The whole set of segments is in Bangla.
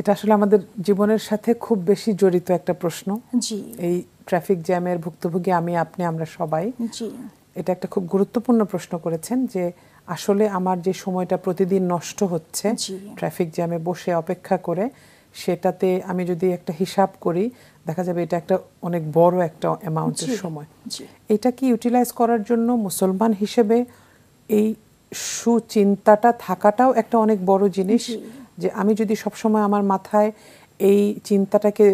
এটা আসলে আমাদের জীবনের সাথে খুব বেশি জড়িত একটা প্রশ্ন। জি। এই ট্রাফিক জ্যামের ভুক্তভোগী আমি আপনি আমরা সবাই। জি। এটা একটা খুব গুরুত্বপূর্ণ প্রশ্ন করেছেন যে আসলে আমার যে সময়টা প্রতিদিন নষ্ট হচ্ছে ট্রাফিক জ্যামে বসে অপেক্ষা করে সেটাতে আমি যদি একটা হিসাব করি দেখা যাবে এটা একটা অনেক বড় একটা অ্যামাউন্টের সময়। এটা কি ইউটিলাইজ করার জন্য মুসলমান হিসেবে এই সুচিন্তাটা থাকাটাও একটা অনেক বড় জিনিস। যে আমি যদি সবসময় আমার মাথায় এই চিন্তাটাকে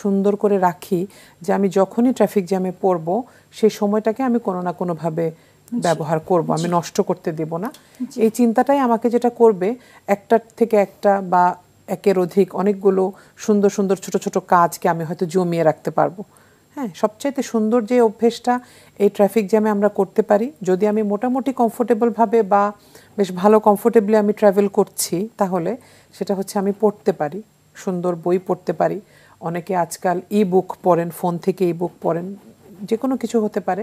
সুন্দর করে রাখি যে আমি যখনই ট্রাফিক জ্যামে পড়ব সেই সময়টাকে আমি কোনো না কোনোভাবে ব্যবহার করব আমি নষ্ট করতে দেব না। এই চিন্তাটাই আমাকে যেটা করবে একটার থেকে একটা বা একের অধিক অনেকগুলো সুন্দর সুন্দর ছোট ছোট কাজকে আমি হয়তো জমিয়ে রাখতে পারব। হ্যাঁ সবচাইতে সুন্দর যে অভ্যেসটা এই ট্রাফিক জ্যামে আমরা করতে পারি, যদি আমি মোটামুটি কমফোর্টেবলভাবে বা বেশ ভালো কমফোর্টেবলি আমি ট্রাভেল করছি, তাহলে সেটা হচ্ছে আমি পড়তে পারি, সুন্দর বই পড়তে পারি। অনেকে আজকাল ই বুক পড়েন ফোন থেকে ই বুক পড়েন যে কোনো কিছু হতে পারে।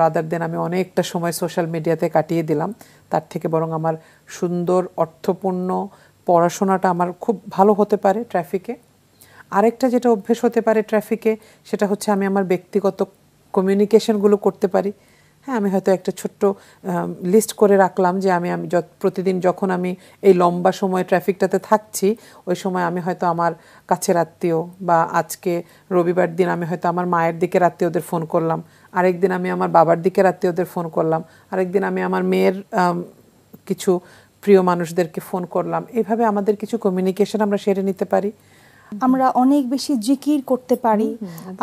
রাদার দেন আমি অনেকটা সময় সোশ্যাল মিডিয়াতে কাটিয়ে দিলাম, তার থেকে বরং আমার সুন্দর, অর্থপূর্ণ পড়াশোনাটা আমার খুব ভালো হতে পারে ট্রাফিকে আরেকটা যেটা অভ্যেস হতে পারে ট্রাফিকে সেটা হচ্ছে আমি আমার ব্যক্তিগত কমিউনিকেশনগুলো করতে পারি। হ্যাঁ আমি হয়তো একটা ছোট্ট লিস্ট করে রাখলাম যে আমি আমি প্রতিদিন যখন আমি এই লম্বা সময় ট্রাফিকটাতে থাকছি, ওই সময় আমি হয়তো আমার কাছের আত্মীয় বা আজকে রবিবার দিন আমি হয়তো আমার মায়ের দিকের আত্মীয়দের ফোন করলাম। আরেক দিন আমি আমার বাবার দিকের আত্মীয়দের ফোন করলাম। আরেক দিন আমি আমার মেয়ের কিছু প্রিয় মানুষদেরকে ফোন করলাম। এইভাবে আমাদের কিছু কমিউনিকেশন আমরা সেরে নিতে পারি। আমরা অনেক বেশি জিকির করতে পারি।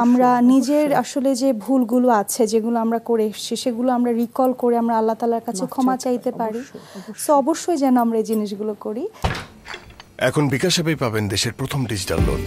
আমরা নিজের আসলে যে ভুলগুলো আছে যেগুলো আমরা করে এসেছি সেগুলো আমরা রিকল করে আমরা আল্লাহ তালার কাছে ক্ষমা চাইতে পারি। সো অবশ্যই যেন আমরা এই জিনিসগুলো করি। এখন বিকাশে পাবেন দেশের প্রথম ডিজিটাল লোন